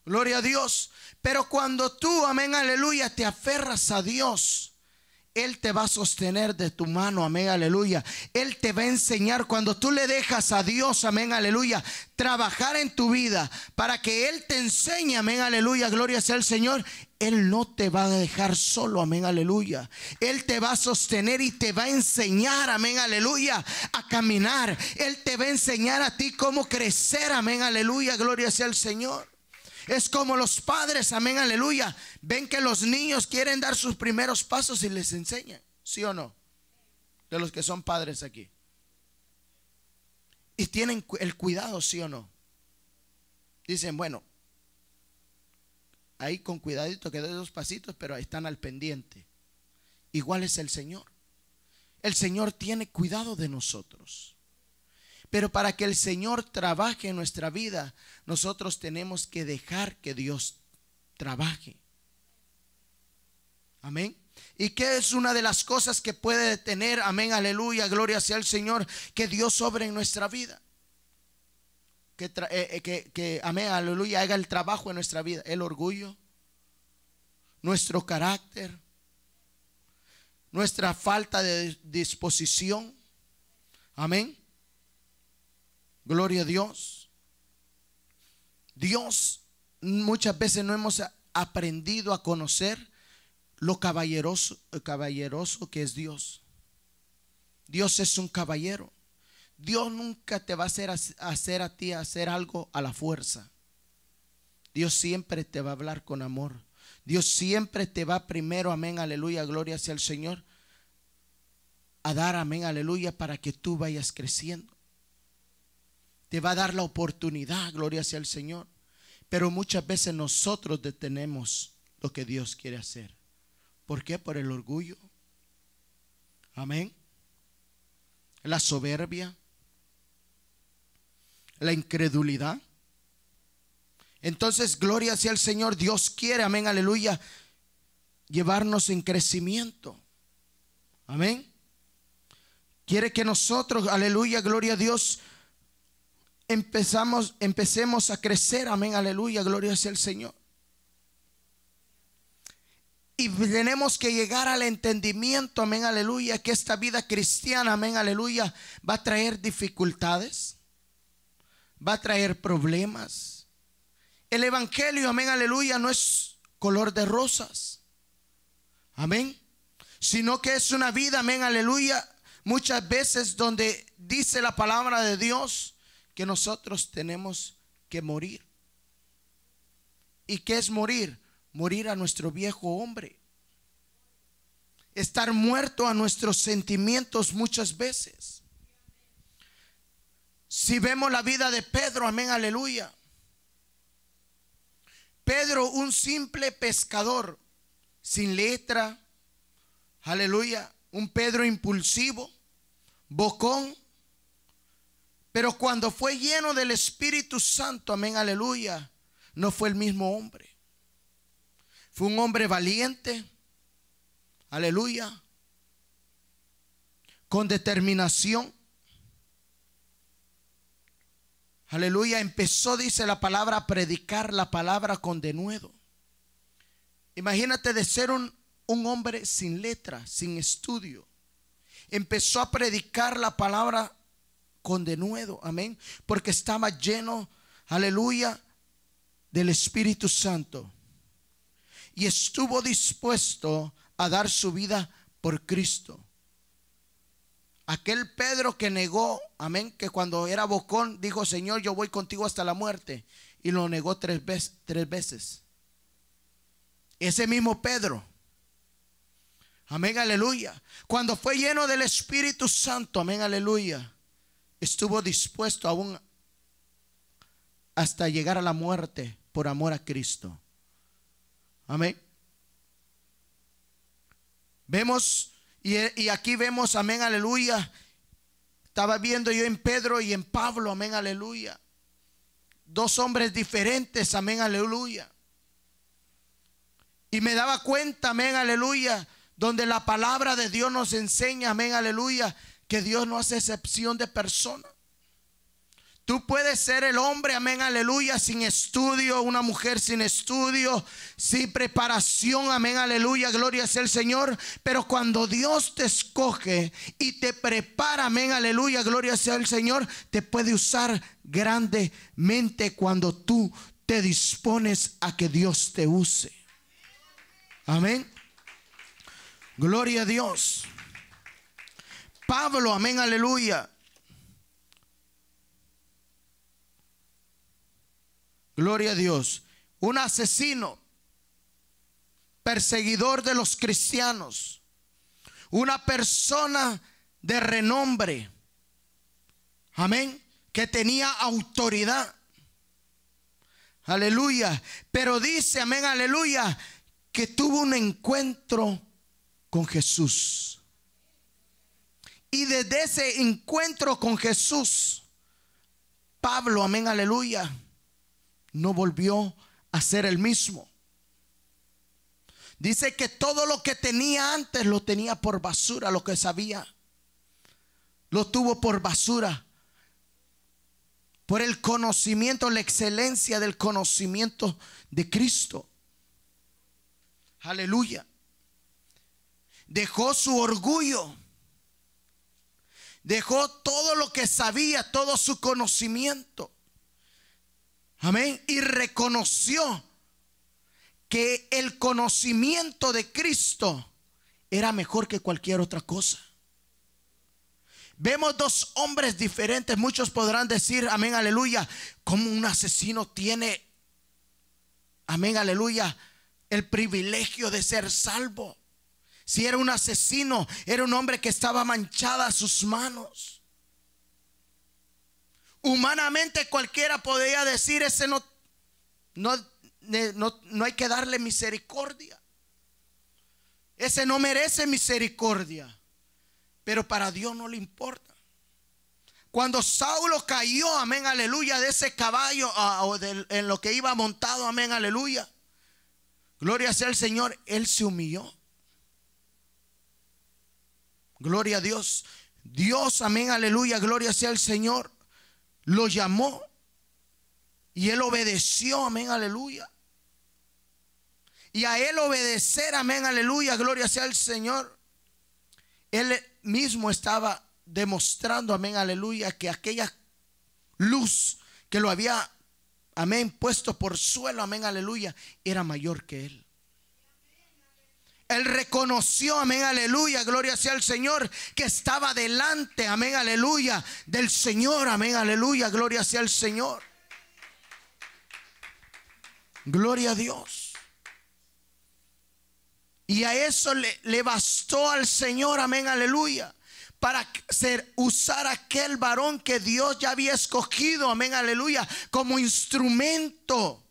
Gloria a Dios. Pero cuando tú, amén, aleluya, te aferras a Dios, él te va a sostener de tu mano, amén, aleluya. Él te va a enseñar cuando tú le dejas a Dios, amén, aleluya, trabajar en tu vida para que Él te enseñe, amén, aleluya, gloria sea el Señor. Él no te va a dejar solo, amén, aleluya. Él te va a sostener y te va a enseñar, amén, aleluya, a caminar. Él te va a enseñar a ti cómo crecer, amén, aleluya, gloria sea el Señor. Es como los padres, amén, aleluya. Ven que los niños quieren dar sus primeros pasos y les enseñan, ¿sí o no? De los que son padres aquí. Y tienen el cuidado, ¿sí o no? Dicen, bueno, ahí con cuidadito que dos pasitos, pero están al pendiente. Igual es el Señor. El Señor tiene cuidado de nosotros. Pero para que el Señor trabaje en nuestra vida, nosotros tenemos que dejar que Dios trabaje. Amén. ¿Y qué es una de las cosas que puede tener, amén, aleluya, gloria sea el Señor, que Dios sobre en nuestra vida? Que, eh, eh, que, que, amén, aleluya, haga el trabajo en nuestra vida. El orgullo, nuestro carácter, nuestra falta de disposición. Amén. Gloria a Dios. Dios muchas veces no hemos aprendido a conocer lo caballeroso, caballeroso que es Dios. Dios es un caballero. Dios nunca te va a hacer, hacer a ti hacer algo a la fuerza. Dios siempre te va a hablar con amor. Dios siempre te va primero, amén, aleluya, gloria sea el Señor, a dar, amén, aleluya, para que tú vayas creciendo te va a dar la oportunidad, gloria sea el Señor. Pero muchas veces nosotros detenemos lo que Dios quiere hacer. ¿Por qué? Por el orgullo. Amén. La soberbia. La incredulidad. Entonces, gloria sea el Señor. Dios quiere, amén, aleluya, llevarnos en crecimiento. Amén. Quiere que nosotros, aleluya, gloria a Dios, empezamos, empecemos a crecer, amén, aleluya, gloria sea el Señor. Y tenemos que llegar al entendimiento, amén, aleluya, que esta vida cristiana, amén, aleluya, va a traer dificultades, va a traer problemas. El Evangelio, amén, aleluya, no es color de rosas, amén, sino que es una vida, amén, aleluya, muchas veces donde dice la palabra de Dios, que nosotros tenemos que morir. ¿Y qué es morir? Morir a nuestro viejo hombre. Estar muerto a nuestros sentimientos muchas veces. Si vemos la vida de Pedro, amén, aleluya. Pedro, un simple pescador, sin letra, aleluya, un Pedro impulsivo, bocón, pero cuando fue lleno del Espíritu Santo, amén, aleluya, no fue el mismo hombre. Fue un hombre valiente, aleluya, con determinación. Aleluya, empezó, dice la palabra, a predicar la palabra con denuedo. Imagínate de ser un, hombre sin letra, sin estudio. Empezó a predicar la palabra con denuedo, amén, porque estaba lleno, aleluya, del Espíritu Santo. Y estuvo dispuesto a dar su vida por Cristo. Aquel Pedro que negó, amén, que cuando era bocón dijo, Señor, yo voy contigo hasta la muerte. Y lo negó tres, veces. Ese mismo Pedro. Amén, aleluya. Cuando fue lleno del Espíritu Santo, amén, aleluya estuvo dispuesto aún hasta llegar a la muerte por amor a Cristo. Amén. Vemos, y, aquí vemos, amén, aleluya. Estaba viendo yo en Pedro y en Pablo, amén, aleluya. Dos hombres diferentes, amén, aleluya. Y me daba cuenta, amén, aleluya, donde la palabra de Dios nos enseña, amén, aleluya, que Dios no hace excepción de persona. Tú puedes ser el hombre, amén, aleluya, sin estudio, una mujer sin estudio, sin preparación, amén, aleluya, gloria sea el Señor. Pero cuando Dios te escoge y te prepara, amén, aleluya, gloria sea el Señor, te puede usar grandemente cuando tú te dispones a que Dios te use. Amén. Gloria a Dios. Pablo, amén, aleluya. Gloria a Dios. Un asesino, perseguidor de los cristianos, una persona de renombre. Amén. Que tenía autoridad. Aleluya. Pero dice, amén, aleluya, que tuvo un encuentro con Jesús. Y desde ese encuentro con Jesús, Pablo, amén, aleluya, no volvió a ser el mismo. Dice que todo lo que tenía antes lo tenía por basura, lo que sabía. Lo tuvo por basura. Por el conocimiento, la excelencia del conocimiento de Cristo. Aleluya. Dejó su orgullo. Dejó todo lo que sabía, todo su conocimiento. Amén. Y reconoció que el conocimiento de Cristo era mejor que cualquier otra cosa. Vemos dos hombres diferentes. Muchos podrán decir, amén, aleluya, como un asesino tiene, amén, aleluya, el privilegio de ser salvo. Si era un asesino, era un hombre que estaba manchada sus manos. Humanamente cualquiera podría decir, ese no, no, no, no hay que darle misericordia. Ese no merece misericordia. Pero para Dios no le importa. Cuando Saulo cayó, amén, aleluya, de ese caballo ah, o en lo que iba montado, amén, aleluya. Gloria sea el Señor, él se humilló. Gloria a Dios. Dios, amén, aleluya, gloria sea el Señor. Lo llamó y él obedeció, amén, aleluya. Y a él obedecer, amén, aleluya, gloria sea el Señor. Él mismo estaba demostrando, amén, aleluya, que aquella luz que lo había, amén, puesto por suelo, amén, aleluya, era mayor que él. Él reconoció, amén, aleluya, gloria sea el Señor, que estaba delante, amén, aleluya, del Señor, amén, aleluya, gloria sea el Señor. Gloria a Dios. Y a eso le, le bastó al Señor, amén, aleluya, para ser, usar aquel varón que Dios ya había escogido, amén, aleluya, como instrumento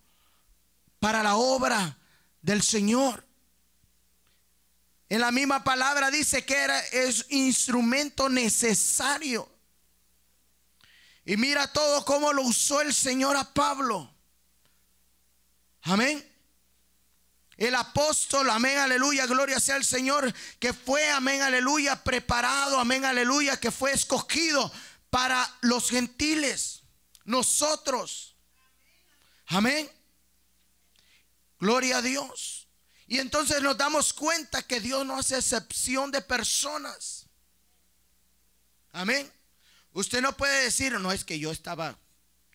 para la obra del Señor. En la misma palabra dice que era es instrumento necesario. Y mira todo cómo lo usó el Señor a Pablo. Amén. El apóstol, amén, aleluya, gloria sea el Señor, que fue, amén, aleluya, preparado, amén, aleluya, que fue escogido para los gentiles, nosotros. Amén. Gloria a Dios. Y entonces nos damos cuenta que Dios no hace excepción de personas. Amén. Usted no puede decir, no es que yo estaba,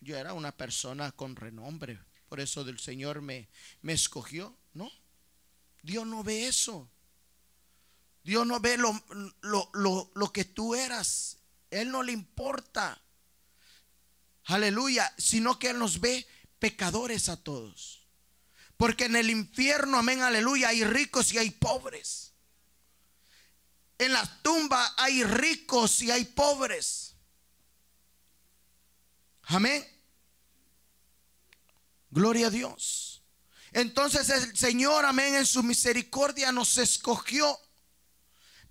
yo era una persona con renombre, por eso el Señor me, me escogió. No, Dios no ve eso. Dios no ve lo, lo, lo que tú eras. Él no le importa. Aleluya. Sino que Él nos ve pecadores a todos. Porque en el infierno, amén, aleluya, hay ricos y hay pobres. En la tumba hay ricos y hay pobres. Amén. Gloria a Dios. Entonces el Señor, amén, en su misericordia nos escogió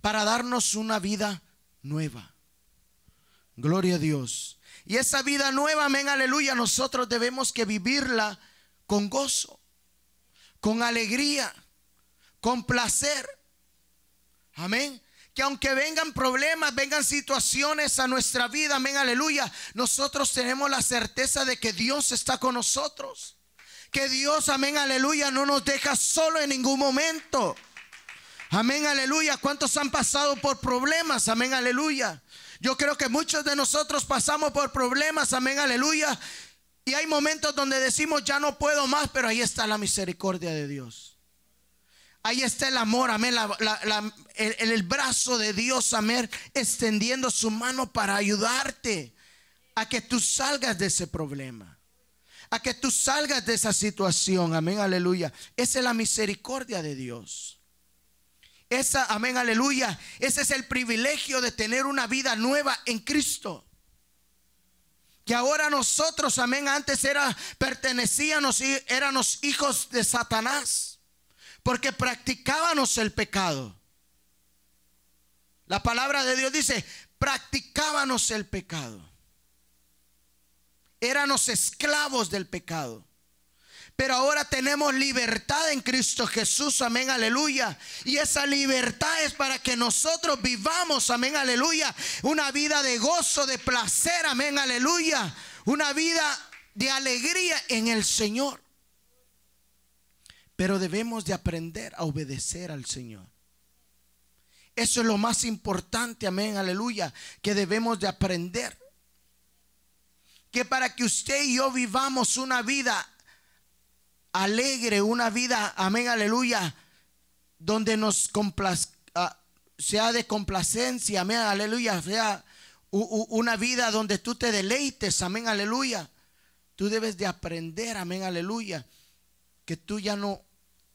para darnos una vida nueva. Gloria a Dios. Y esa vida nueva, amén, aleluya, nosotros debemos que vivirla con gozo con alegría, con placer. Amén. Que aunque vengan problemas, vengan situaciones a nuestra vida, amén, aleluya, nosotros tenemos la certeza de que Dios está con nosotros. Que Dios, amén, aleluya, no nos deja solo en ningún momento. Amén, aleluya. ¿Cuántos han pasado por problemas? Amén, aleluya. Yo creo que muchos de nosotros pasamos por problemas, amén, aleluya. Y hay momentos donde decimos, ya no puedo más, pero ahí está la misericordia de Dios. Ahí está el amor, amén. el, el, brazo de Dios, amén, extendiendo su mano para ayudarte a que tú salgas de ese problema. A que tú salgas de esa situación, amén, aleluya. Esa es la misericordia de Dios. Esa, amén, aleluya. Ese es el privilegio de tener una vida nueva en Cristo que ahora nosotros, amén, antes era pertenecíamos y éramos hijos de Satanás, porque practicábamos el pecado. La palabra de Dios dice, practicábamos el pecado. Éramos esclavos del pecado. Pero ahora tenemos libertad en Cristo Jesús, amén, aleluya. Y esa libertad es para que nosotros vivamos, amén, aleluya. Una vida de gozo, de placer, amén, aleluya. Una vida de alegría en el Señor. Pero debemos de aprender a obedecer al Señor. Eso es lo más importante, amén, aleluya, que debemos de aprender. Que para que usted y yo vivamos una vida alegre, una vida, amén, aleluya, donde nos ah, sea de complacencia, amén, aleluya, sea una vida donde tú te deleites, amén, aleluya. Tú debes de aprender, amén, aleluya, que tú ya no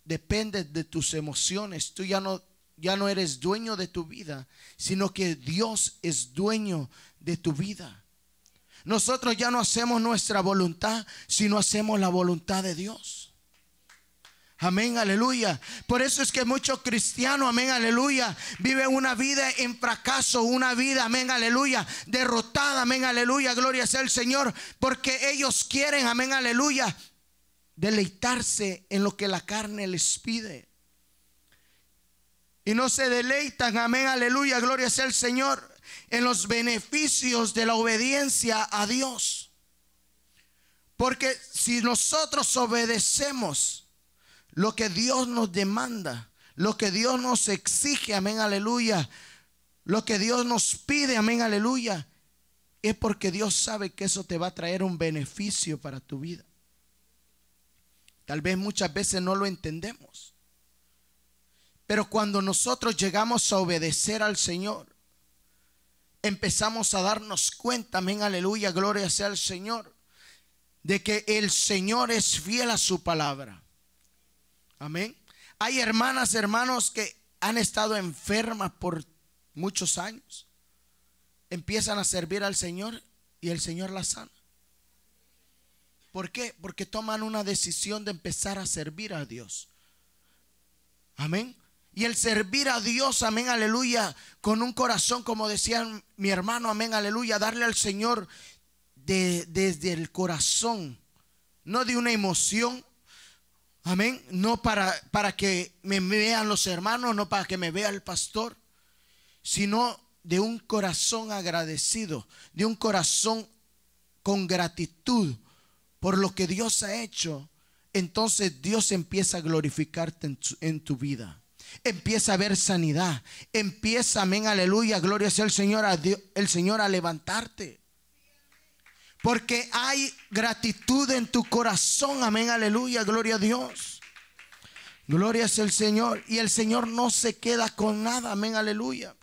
dependes de tus emociones, tú ya no ya no eres dueño de tu vida, sino que Dios es dueño de tu vida. Nosotros ya no hacemos nuestra voluntad, sino hacemos la voluntad de Dios. Amén, aleluya. Por eso es que muchos cristianos, amén, aleluya, viven una vida en fracaso, una vida, amén, aleluya, derrotada, amén, aleluya, gloria sea el Señor, porque ellos quieren, amén, aleluya, deleitarse en lo que la carne les pide. Y no se deleitan, amén, aleluya, gloria sea el Señor, en los beneficios de la obediencia a Dios. Porque si nosotros obedecemos, lo que Dios nos demanda, lo que Dios nos exige, amén, aleluya, lo que Dios nos pide, amén, aleluya, es porque Dios sabe que eso te va a traer un beneficio para tu vida. Tal vez muchas veces no lo entendemos. Pero cuando nosotros llegamos a obedecer al Señor, empezamos a darnos cuenta, amén, aleluya, gloria sea al Señor, de que el Señor es fiel a su palabra. Amén. Hay hermanas, hermanos que han estado enfermas por muchos años. Empiezan a servir al Señor y el Señor las sana. ¿Por qué? Porque toman una decisión de empezar a servir a Dios. Amén. Y el servir a Dios, amén, aleluya, con un corazón, como decía mi hermano, amén, aleluya, darle al Señor desde el corazón, no de una emoción, Amén. No para, para que me vean los hermanos, no para que me vea el pastor, sino de un corazón agradecido, de un corazón con gratitud por lo que Dios ha hecho. Entonces Dios empieza a glorificarte en tu, en tu vida. Empieza a ver sanidad. Empieza, amén, aleluya, gloria sea el Señor, a el Señor a levantarte. Porque hay gratitud en tu corazón. Amén, aleluya, gloria a Dios. Gloria es el Señor. Y el Señor no se queda con nada. Amén, aleluya.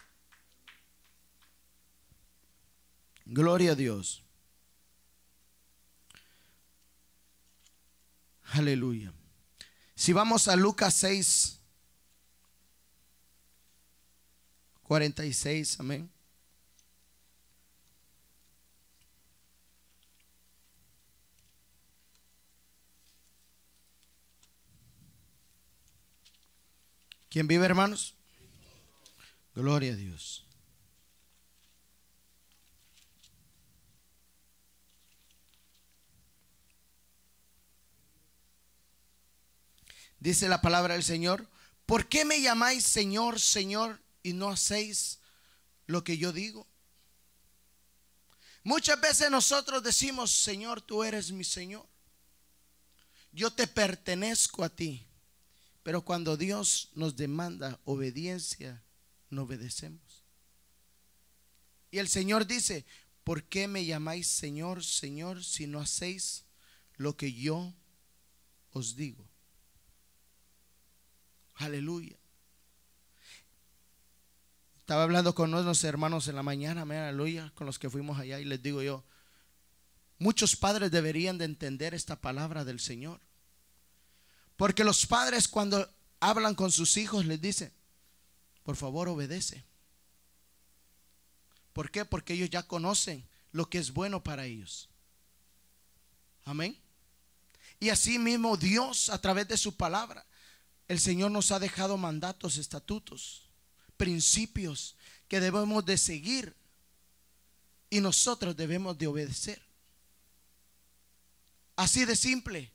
Gloria a Dios. Aleluya. Si vamos a Lucas 6, 46, amén. ¿Quién vive, hermanos? Gloria a Dios. Dice la palabra del Señor, ¿por qué me llamáis Señor, Señor y no hacéis lo que yo digo? Muchas veces nosotros decimos, Señor, tú eres mi Señor. Yo te pertenezco a ti. Pero cuando Dios nos demanda obediencia, no obedecemos. Y el Señor dice, ¿por qué me llamáis Señor, Señor, si no hacéis lo que yo os digo? Aleluya. Estaba hablando con nuestros hermanos en la mañana, aleluya, con los que fuimos allá y les digo yo, muchos padres deberían de entender esta palabra del Señor. Porque los padres cuando hablan con sus hijos les dicen, por favor obedece. ¿Por qué? Porque ellos ya conocen lo que es bueno para ellos. Amén. Y así mismo Dios a través de su palabra, el Señor nos ha dejado mandatos, estatutos, principios que debemos de seguir y nosotros debemos de obedecer. Así de simple.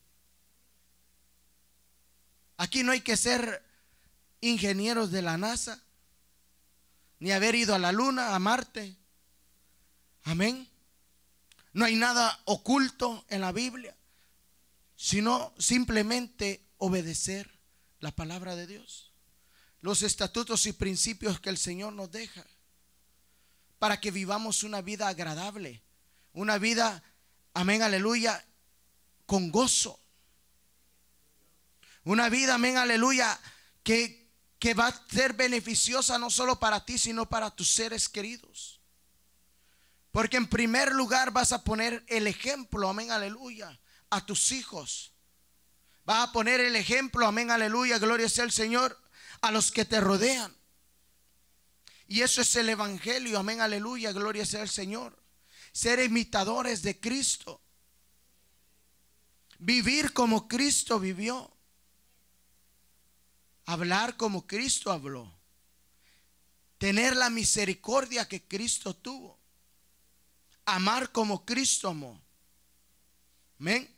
Aquí no hay que ser ingenieros de la NASA, ni haber ido a la luna, a Marte. Amén. No hay nada oculto en la Biblia, sino simplemente obedecer la palabra de Dios. Los estatutos y principios que el Señor nos deja para que vivamos una vida agradable, una vida, amén, aleluya, con gozo. Una vida, amén, aleluya, que, que va a ser beneficiosa no solo para ti, sino para tus seres queridos. Porque en primer lugar vas a poner el ejemplo, amén, aleluya, a tus hijos. Vas a poner el ejemplo, amén, aleluya, gloria sea el Señor, a los que te rodean. Y eso es el Evangelio, amén, aleluya, gloria sea el Señor. Ser imitadores de Cristo. Vivir como Cristo vivió. Hablar como Cristo habló. Tener la misericordia que Cristo tuvo. Amar como Cristo amó. Amén.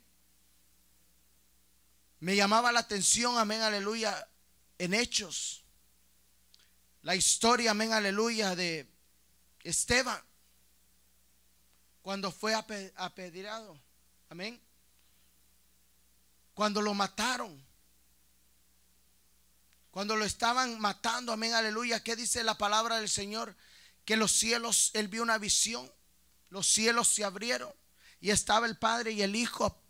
Me llamaba la atención, amén, aleluya, en hechos. La historia, amén, aleluya, de Esteban. Cuando fue apedreado. Amén. Cuando lo mataron. Cuando lo estaban matando, amén, aleluya. ¿Qué dice la palabra del Señor? Que los cielos, él vio una visión. Los cielos se abrieron y estaba el Padre y el Hijo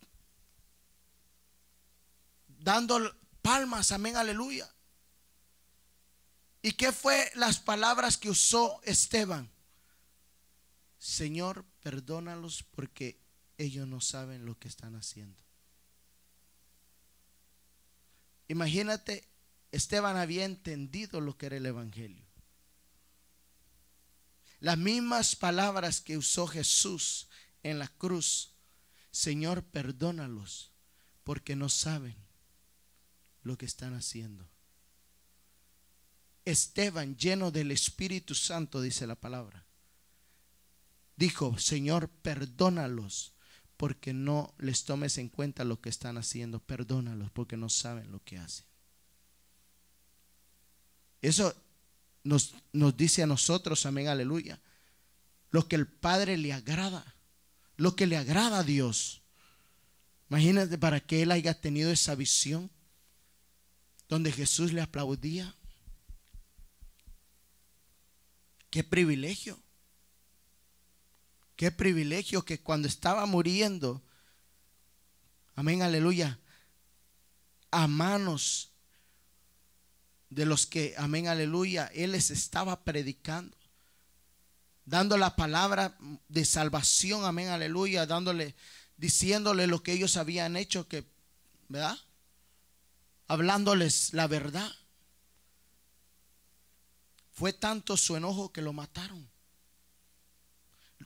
dando palmas, amén, aleluya. ¿Y qué fue las palabras que usó Esteban? Señor, perdónalos porque ellos no saben lo que están haciendo. Imagínate, Esteban había entendido lo que era el Evangelio. Las mismas palabras que usó Jesús en la cruz. Señor, perdónalos porque no saben lo que están haciendo. Esteban, lleno del Espíritu Santo, dice la palabra, dijo, Señor, perdónalos porque no les tomes en cuenta lo que están haciendo. Perdónalos porque no saben lo que hacen. Eso nos, nos dice a nosotros, amén, aleluya, lo que el Padre le agrada, lo que le agrada a Dios. Imagínate para que él haya tenido esa visión donde Jesús le aplaudía. Qué privilegio. Qué privilegio que cuando estaba muriendo, amén, aleluya, a manos de los que, amén, aleluya, Él les estaba predicando, dando la palabra de salvación, amén, aleluya, dándole, diciéndole lo que ellos habían hecho, que, ¿verdad? Hablándoles la verdad. Fue tanto su enojo que lo mataron.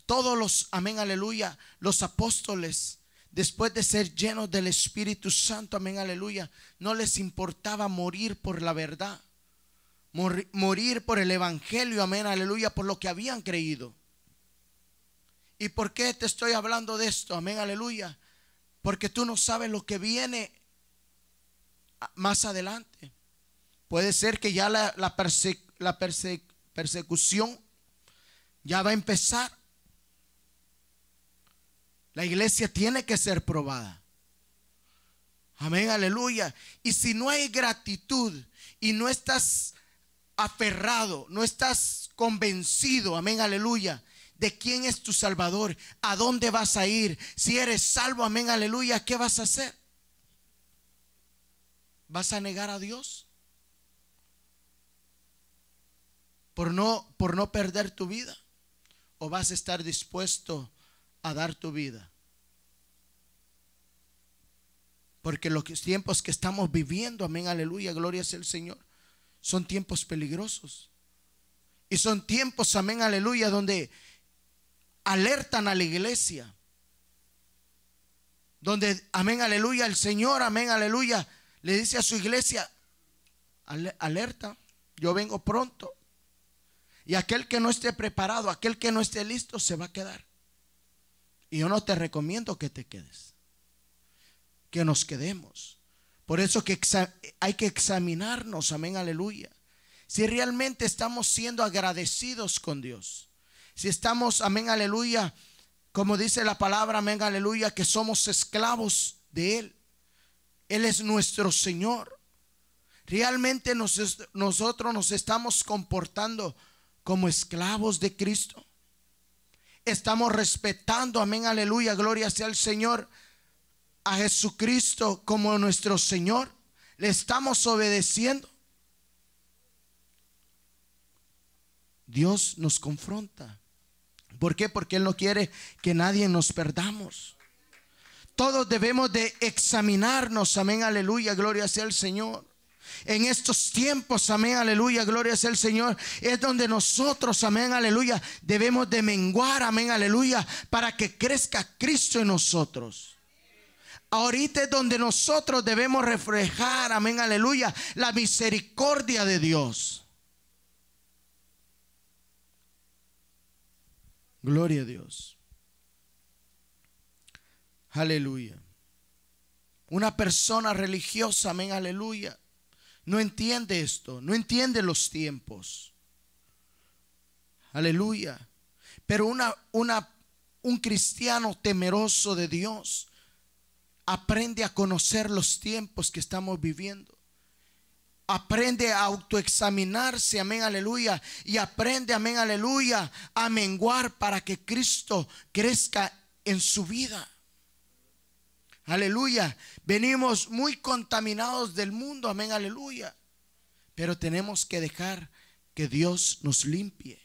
Todos los, amén, aleluya, los apóstoles, después de ser llenos del Espíritu Santo, amén, aleluya, no les importaba morir por la verdad, morir, por el Evangelio, amén, aleluya, por lo que habían creído. ¿Y por qué te estoy hablando de esto? Amén, aleluya. Porque tú no sabes lo que viene más adelante. Puede ser que ya la, persecución ya va a empezar. La iglesia tiene que ser probada. Amén, aleluya. Y si no hay gratitud y no estás aferrado, no estás convencido, amén, aleluya, de quién es tu Salvador, a dónde vas a ir, si eres salvo, amén, aleluya, ¿qué vas a hacer? ¿Vas a negar a Dios? por no, por no perder tu vida? ¿O vas a estar dispuesto a dar tu vida? Porque los tiempos que estamos viviendo, amén, aleluya, gloria sea el Señor, son tiempos peligrosos. Y son tiempos, amén, aleluya, donde alertan a la iglesia. Donde, amén, aleluya, el Señor, amén, aleluya, le dice a su iglesia, alerta, yo vengo pronto. Y aquel que no esté preparado, aquel que no esté listo, se va a quedar. Y yo no te recomiendo que te quedes, que nos quedemos. Por eso que hay que examinarnos, amén, aleluya. Si realmente estamos siendo agradecidos con Dios. Si estamos, amén, aleluya, como dice la palabra, amén, aleluya, que somos esclavos de Él. Él es nuestro Señor. Realmente nosotros nos estamos comportando como esclavos de Cristo. Estamos respetando, amén, aleluya, gloria sea el Señor, a Jesucristo como nuestro Señor. Le estamos obedeciendo. Dios nos confronta. ¿Por qué? Porque Él no quiere que nadie nos perdamos. Todos debemos de examinarnos, amén, aleluya, gloria sea el Señor. En estos tiempos, amén, aleluya, gloria sea el Señor, es donde nosotros, amén, aleluya, debemos de menguar, amén, aleluya, para que crezca Cristo en nosotros. Ahorita es donde nosotros debemos reflejar, amén, aleluya, la misericordia de Dios. Gloria a Dios. Aleluya. Una persona religiosa, amén, aleluya, no entiende esto, no entiende los tiempos. Aleluya. Pero una, una, un cristiano temeroso de Dios aprende a conocer los tiempos que estamos viviendo. Aprende a autoexaminarse, amén, aleluya. Y aprende, amén, aleluya, a menguar para que Cristo crezca en su vida. Aleluya. Venimos muy contaminados del mundo. Amén. Aleluya. Pero tenemos que dejar que Dios nos limpie.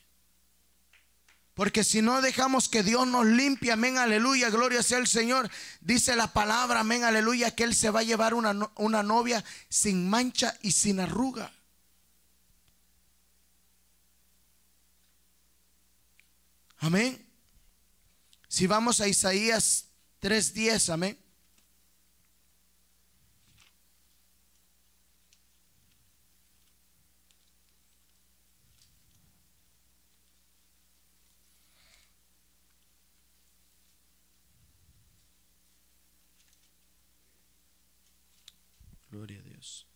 Porque si no dejamos que Dios nos limpie, amén, aleluya, gloria sea el Señor. Dice la palabra, amén, aleluya, que Él se va a llevar una, una novia sin mancha y sin arruga. Amén. Si vamos a Isaías 3:10, amén. Gloria a Dios.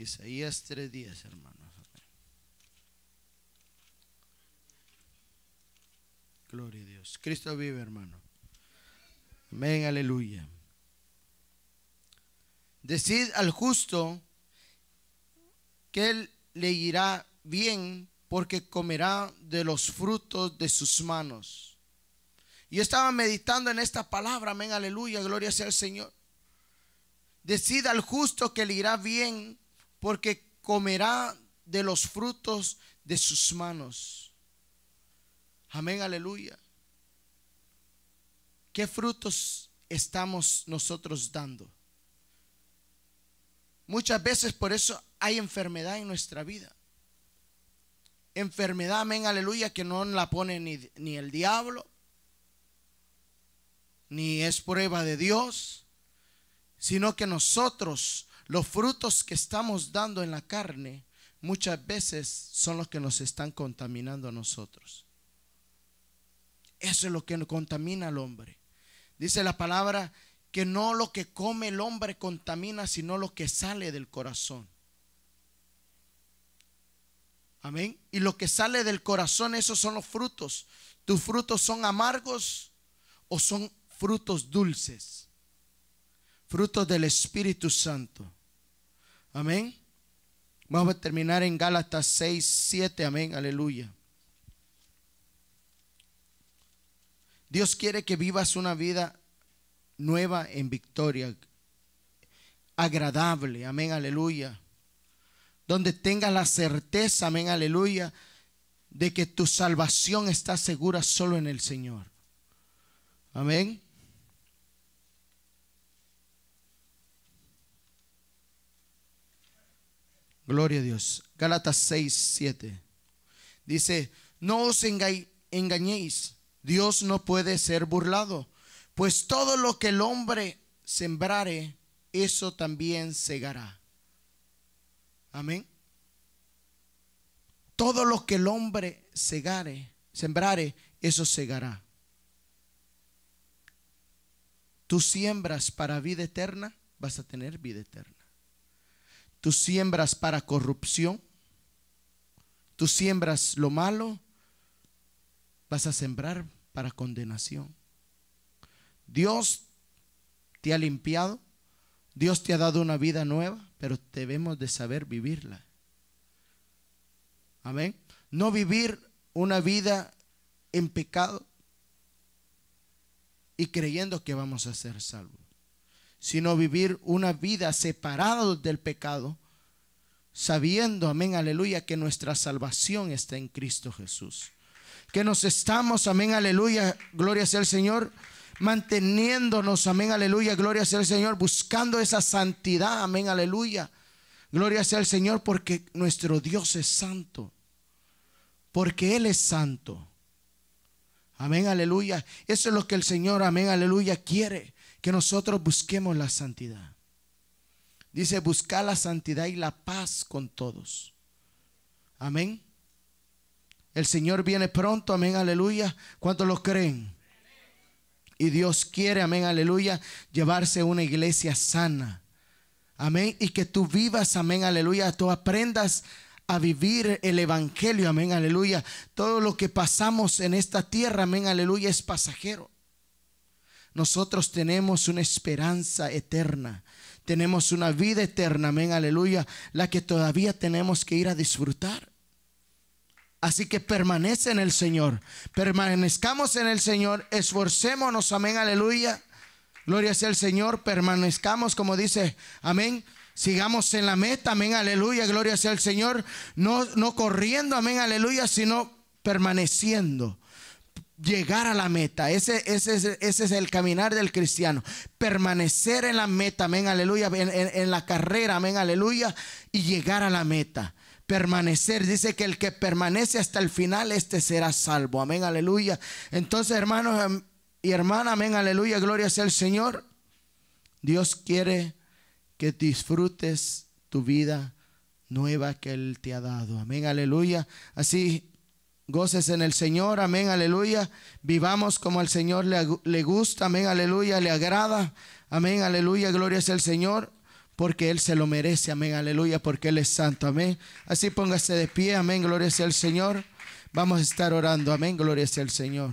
Isaías 3:10, hermanos. Gloria a Dios. Cristo vive, hermano. Amén, aleluya. Decid al justo que él le irá bien porque comerá de los frutos de sus manos. Y estaba meditando en esta palabra, amén, aleluya, gloria sea al Señor. Decida al justo que le irá bien porque comerá de los frutos de sus manos. Amén, aleluya. ¿Qué frutos estamos nosotros dando? Muchas veces por eso hay enfermedad en nuestra vida enfermedad, amén, aleluya, que no la pone ni, ni el diablo, ni es prueba de Dios, sino que nosotros, los frutos que estamos dando en la carne, muchas veces son los que nos están contaminando a nosotros. Eso es lo que contamina al hombre. Dice la palabra que no lo que come el hombre contamina, sino lo que sale del corazón. Amén. Y lo que sale del corazón, esos son los frutos. ¿Tus frutos son amargos o son frutos dulces? Frutos del Espíritu Santo. Amén. Vamos a terminar en Gálatas 6, 7. Amén. Aleluya. Dios quiere que vivas una vida nueva en victoria, agradable, amén, aleluya. Donde tengas la certeza, amén, aleluya, de que tu salvación está segura solo en el Señor. Amén. Gloria a Dios. Gálatas 6, 7. Dice, no os engañéis, Dios no puede ser burlado, pues todo lo que el hombre sembrare, eso también segará. Amén. Todo lo que el hombre segare, sembrare, eso segará. Tú siembras para vida eterna, vas a tener vida eterna. Tú siembras para corrupción, tú siembras lo malo, vas a sembrar para condenación. Dios te ha limpiado, Dios te ha dado una vida nueva, pero debemos de saber vivirla. Amén. No vivir una vida en pecado y creyendo que vamos a ser salvos, sino vivir una vida separada del pecado, sabiendo, amén, aleluya, que nuestra salvación está en Cristo Jesús que nos estamos, amén, aleluya, gloria sea el Señor, manteniéndonos, amén, aleluya, gloria sea el Señor, buscando esa santidad, amén, aleluya. Gloria sea el Señor porque nuestro Dios es santo, porque Él es santo. Amén, aleluya. Eso es lo que el Señor, amén, aleluya, quiere, que nosotros busquemos la santidad. Dice, buscar la santidad y la paz con todos. Amén. El Señor viene pronto, amén, aleluya. ¿Cuántos lo creen? Y Dios quiere, amén, aleluya, llevarse una iglesia sana. Amén. Y que tú vivas, amén, aleluya. Tú aprendas a vivir el Evangelio, amén, aleluya. Todo lo que pasamos en esta tierra, amén, aleluya, es pasajero. Nosotros tenemos una esperanza eterna. Tenemos una vida eterna, amén, aleluya, la que todavía tenemos que ir a disfrutar. Así que permanece en el Señor. Permanezcamos en el Señor. Esforcémonos. Amén. Aleluya. Gloria sea el Señor. Permanezcamos como dice. Amén. Sigamos en la meta. Amén. Aleluya. Gloria sea el Señor. No, no corriendo. Amén. Aleluya. Sino permaneciendo. Llegar a la meta. Ese, ese, ese es el caminar del cristiano. Permanecer en la meta. Amén. Aleluya. en la carrera. Amén. Aleluya. Y llegar a la meta permanecer. Dice que el que permanece hasta el final, este será salvo. Amén, aleluya. Entonces, hermanos em, y hermana, amén, aleluya, gloria sea el Señor. Dios quiere que disfrutes tu vida nueva que Él te ha dado. Amén, aleluya. Así goces en el Señor, amén, aleluya. Vivamos como al Señor le, le gusta, amén, aleluya, le agrada. Amén, aleluya, gloria sea el Señor porque Él se lo merece, amén, aleluya, porque Él es santo, amén. Así póngase de pie, amén, gloria sea el Señor. Vamos a estar orando, amén, gloria sea el Señor.